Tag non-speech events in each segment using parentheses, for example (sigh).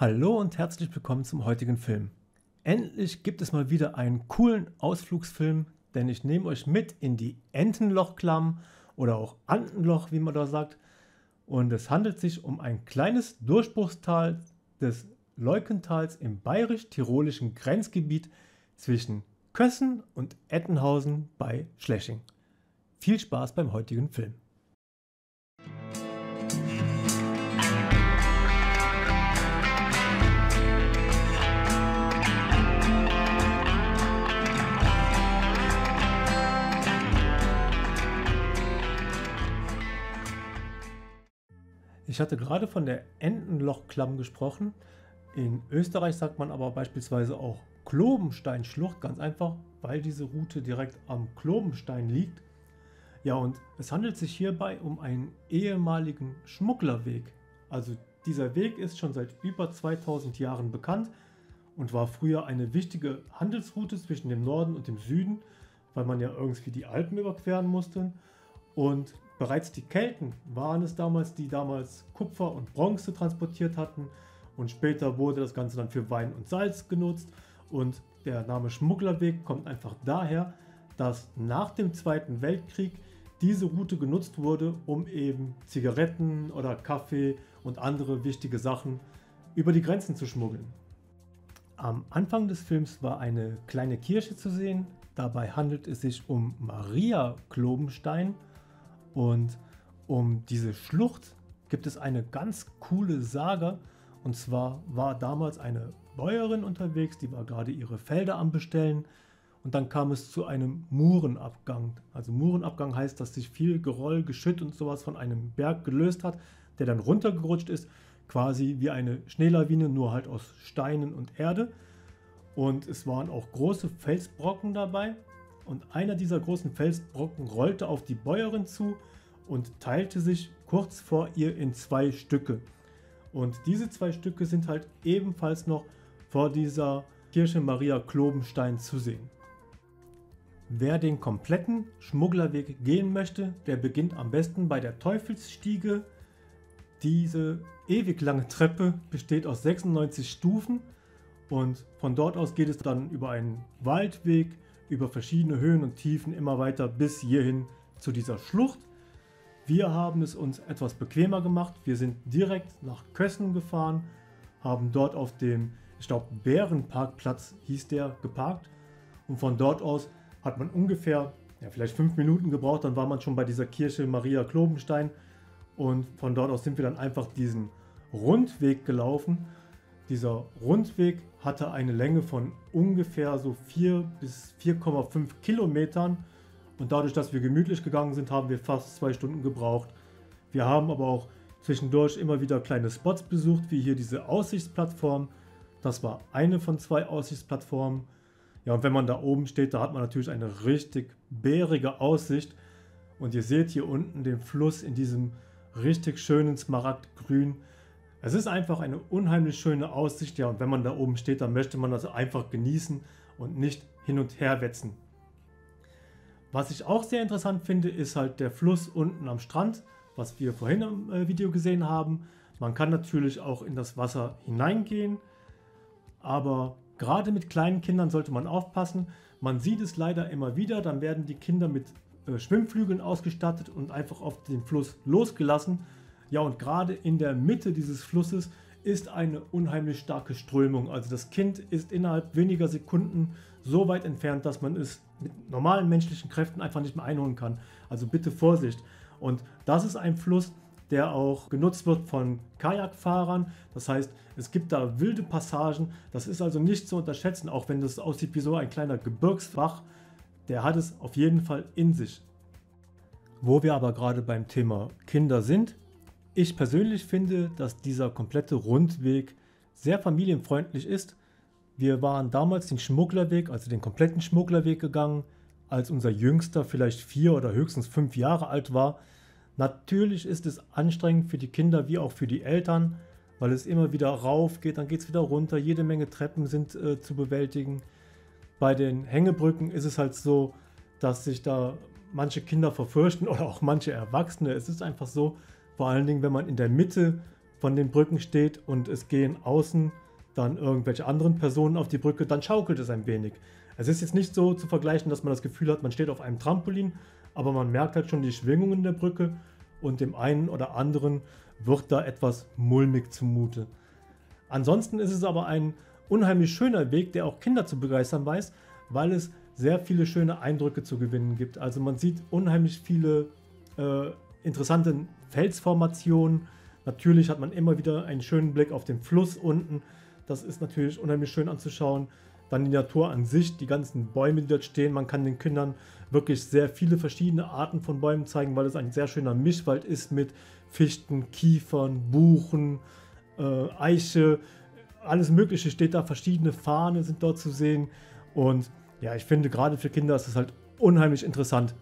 Hallo und herzlich willkommen zum heutigen Film. Endlich gibt es mal wieder einen coolen Ausflugsfilm, denn ich nehme euch mit in die Entenlochklamm oder auch Antenloch, wie man da sagt. Und es handelt sich um ein kleines Durchbruchstal des Leukentals im bayerisch-tirolischen Grenzgebiet zwischen Kössen und Ettenhausen bei Schleching. Viel Spaß beim heutigen Film. Ich hatte gerade von der Entenlochklamm gesprochen. In Österreich sagt man aber beispielsweise auch Klobensteinschlucht, ganz einfach, weil diese Route direkt am Klobenstein liegt. Ja, und es handelt sich hierbei um einen ehemaligen Schmugglerweg. Also dieser Weg ist schon seit über 2000 Jahren bekannt und war früher eine wichtige Handelsroute zwischen dem Norden und dem Süden, weil man ja irgendwie die Alpen überqueren musste. Und bereits die Kelten waren es damals, die damals Kupfer und Bronze transportiert hatten. Und später wurde das Ganze dann für Wein und Salz genutzt. Und der Name Schmugglerweg kommt einfach daher, dass nach dem Zweiten Weltkrieg diese Route genutzt wurde, um eben Zigaretten oder Kaffee und andere wichtige Sachen über die Grenzen zu schmuggeln. Am Anfang des Films war eine kleine Kirche zu sehen. Dabei handelt es sich um Maria Klobenstein und um diese Schlucht gibt es eine ganz coole Sage. Und zwar war damals eine Bäuerin unterwegs, die war gerade ihre Felder am Bestellen. Und dann kam es zu einem Murenabgang. Also Murenabgang heißt, dass sich viel Geröll, Geschütt und sowas von einem Berg gelöst hat, der dann runtergerutscht ist. Quasi wie eine Schneelawine, nur halt aus Steinen und Erde. Und es waren auch große Felsbrocken dabei und einer dieser großen Felsbrocken rollte auf die Bäuerin zu und teilte sich kurz vor ihr in zwei Stücke. Und diese zwei Stücke sind halt ebenfalls noch vor dieser Kirche Maria Klobenstein zu sehen. Wer den kompletten Schmugglerweg gehen möchte, der beginnt am besten bei der Teufelsstiege. Diese ewig lange Treppe besteht aus 96 Stufen und von dort aus geht es dann über einen Waldweg, über verschiedene Höhen und Tiefen immer weiter bis hierhin zu dieser Schlucht. Wir haben es uns etwas bequemer gemacht. Wir sind direkt nach Kössen gefahren, haben dort auf dem, ich glaube, Bärenparkplatz hieß der, geparkt. Und von dort aus hat man ungefähr, ja, vielleicht fünf Minuten gebraucht, dann war man schon bei dieser Kirche Maria Klobenstein. Und von dort aus sind wir dann einfach diesen Rundweg gelaufen dieser Rundweg hatte eine Länge von ungefähr so 4 bis 4,5 Kilometern. Und dadurch, dass wir gemütlich gegangen sind, haben wir fast zwei Stunden gebraucht. Wir haben aber auch zwischendurch immer wieder kleine Spots besucht, wie hier diese Aussichtsplattform. Das war eine von zwei Aussichtsplattformen. Ja, und wenn man da oben steht, da hat man natürlich eine richtig bärige Aussicht. Und ihr seht hier unten den Fluss in diesem richtig schönen Smaragdgrün. Es ist einfach eine unheimlich schöne Aussicht, ja, und wenn man da oben steht, dann möchte man das einfach genießen und nicht hin und her wetzen. Was ich auch sehr interessant finde, ist halt der Fluss unten am Strand, was wir vorhin im äh, Video gesehen haben. Man kann natürlich auch in das Wasser hineingehen, aber gerade mit kleinen Kindern sollte man aufpassen. Man sieht es leider immer wieder, dann werden die Kinder mit äh, Schwimmflügeln ausgestattet und einfach auf den Fluss losgelassen ja, und gerade in der Mitte dieses Flusses ist eine unheimlich starke Strömung. Also das Kind ist innerhalb weniger Sekunden so weit entfernt, dass man es mit normalen menschlichen Kräften einfach nicht mehr einholen kann. Also bitte Vorsicht. Und das ist ein Fluss, der auch genutzt wird von Kajakfahrern. Das heißt, es gibt da wilde Passagen. Das ist also nicht zu unterschätzen, auch wenn das aussieht wie so ein kleiner Gebirgsfach. Der hat es auf jeden Fall in sich. Wo wir aber gerade beim Thema Kinder sind, ich persönlich finde, dass dieser komplette Rundweg sehr familienfreundlich ist. Wir waren damals den Schmugglerweg, also den kompletten Schmugglerweg gegangen, als unser Jüngster vielleicht vier oder höchstens fünf Jahre alt war. Natürlich ist es anstrengend für die Kinder wie auch für die Eltern, weil es immer wieder rauf geht, dann geht es wieder runter, jede Menge Treppen sind äh, zu bewältigen. Bei den Hängebrücken ist es halt so, dass sich da manche Kinder verfürchten (laughs) oder auch manche Erwachsene. Es ist einfach so, vor allen Dingen, wenn man in der Mitte von den Brücken steht und es gehen außen dann irgendwelche anderen Personen auf die Brücke, dann schaukelt es ein wenig. Es ist jetzt nicht so zu vergleichen, dass man das Gefühl hat, man steht auf einem Trampolin, aber man merkt halt schon die Schwingungen der Brücke und dem einen oder anderen wird da etwas mulmig zumute. Ansonsten ist es aber ein unheimlich schöner Weg, der auch Kinder zu begeistern weiß, weil es sehr viele schöne Eindrücke zu gewinnen gibt. Also man sieht unheimlich viele äh, interessante Felsformationen. Natürlich hat man immer wieder einen schönen Blick auf den Fluss unten. Das ist natürlich unheimlich schön anzuschauen. Dann die Natur an sich, die ganzen Bäume, die dort stehen. Man kann den Kindern wirklich sehr viele verschiedene Arten von Bäumen zeigen, weil es ein sehr schöner Mischwald ist mit Fichten, Kiefern, Buchen, äh, Eiche. Alles Mögliche steht da. Verschiedene Fahnen sind dort zu sehen. Und ja, ich finde gerade für Kinder ist es halt unheimlich interessant.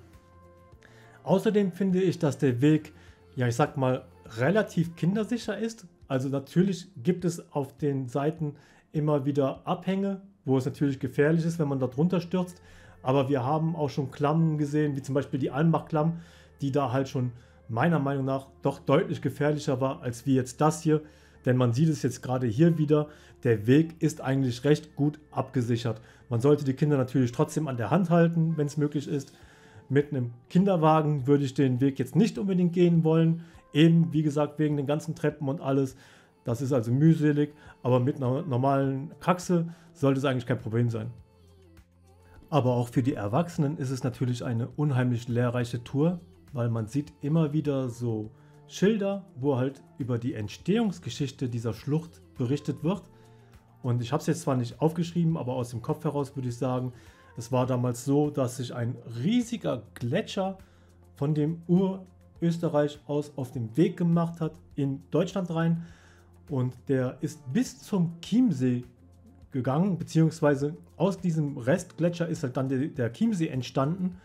Außerdem finde ich, dass der Weg, ja, ich sag mal, relativ kindersicher ist. Also natürlich gibt es auf den Seiten immer wieder Abhänge, wo es natürlich gefährlich ist, wenn man da drunter stürzt. Aber wir haben auch schon Klammen gesehen, wie zum Beispiel die Almbach-Klamm, die da halt schon meiner Meinung nach doch deutlich gefährlicher war als wie jetzt das hier. Denn man sieht es jetzt gerade hier wieder, der Weg ist eigentlich recht gut abgesichert. Man sollte die Kinder natürlich trotzdem an der Hand halten, wenn es möglich ist. Mit einem Kinderwagen würde ich den Weg jetzt nicht unbedingt gehen wollen. Eben, wie gesagt, wegen den ganzen Treppen und alles. Das ist also mühselig, aber mit einer normalen Kraxe sollte es eigentlich kein Problem sein. Aber auch für die Erwachsenen ist es natürlich eine unheimlich lehrreiche Tour, weil man sieht immer wieder so Schilder, wo halt über die Entstehungsgeschichte dieser Schlucht berichtet wird. Und ich habe es jetzt zwar nicht aufgeschrieben, aber aus dem Kopf heraus würde ich sagen, es war damals so, dass sich ein riesiger Gletscher von dem Urösterreich aus auf den Weg gemacht hat in Deutschland rein. Und der ist bis zum Chiemsee gegangen, beziehungsweise aus diesem Restgletscher ist halt dann der, der Chiemsee entstanden.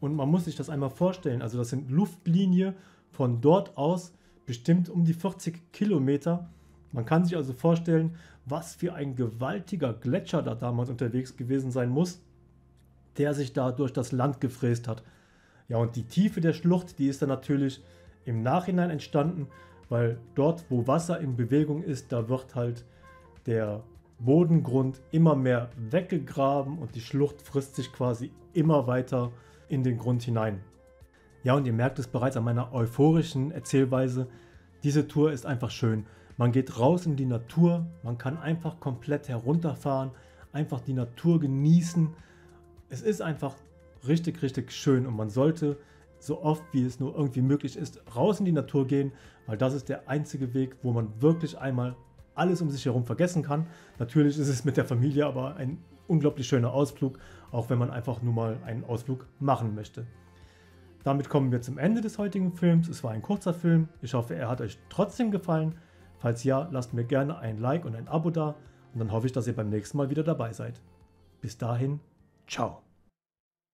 Und man muss sich das einmal vorstellen. Also das sind Luftlinie von dort aus bestimmt um die 40 Kilometer. Man kann sich also vorstellen, was für ein gewaltiger Gletscher da damals unterwegs gewesen sein muss, der sich da durch das Land gefräst hat. Ja, und die Tiefe der Schlucht, die ist dann natürlich im Nachhinein entstanden, weil dort, wo Wasser in Bewegung ist, da wird halt der Bodengrund immer mehr weggegraben und die Schlucht frisst sich quasi immer weiter in den Grund hinein. Ja, und ihr merkt es bereits an meiner euphorischen Erzählweise. Diese Tour ist einfach schön. Man geht raus in die Natur, man kann einfach komplett herunterfahren, einfach die Natur genießen. Es ist einfach richtig, richtig schön und man sollte so oft wie es nur irgendwie möglich ist, raus in die Natur gehen, weil das ist der einzige Weg, wo man wirklich einmal alles um sich herum vergessen kann. Natürlich ist es mit der Familie aber ein unglaublich schöner Ausflug, auch wenn man einfach nur mal einen Ausflug machen möchte. Damit kommen wir zum Ende des heutigen Films. Es war ein kurzer Film. Ich hoffe, er hat euch trotzdem gefallen. Falls ja, lasst mir gerne ein Like und ein Abo da und dann hoffe ich, dass ihr beim nächsten Mal wieder dabei seid. Bis dahin, ciao.